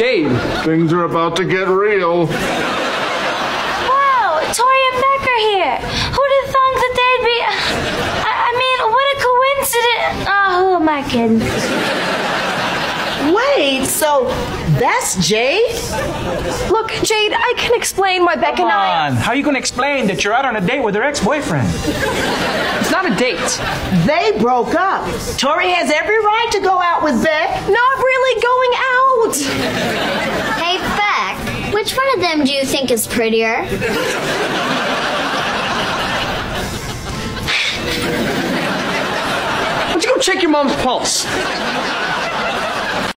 Jade. Things are about to get real. Wow, Tori and Beck are here. Who'd have thunk that they'd be? I, I mean, what a coincidence! Oh, who am I kidding? Wait, so that's Jade? Look, Jade, I can explain why Beck Come and I. on. How are you going to explain that you're out on a date with her ex-boyfriend? It's not a date. They broke up. Tori has every right to go out with Beck. Not really going out. Hey, Beck, which one of them do you think is prettier? Why don't you go check your mom's pulse?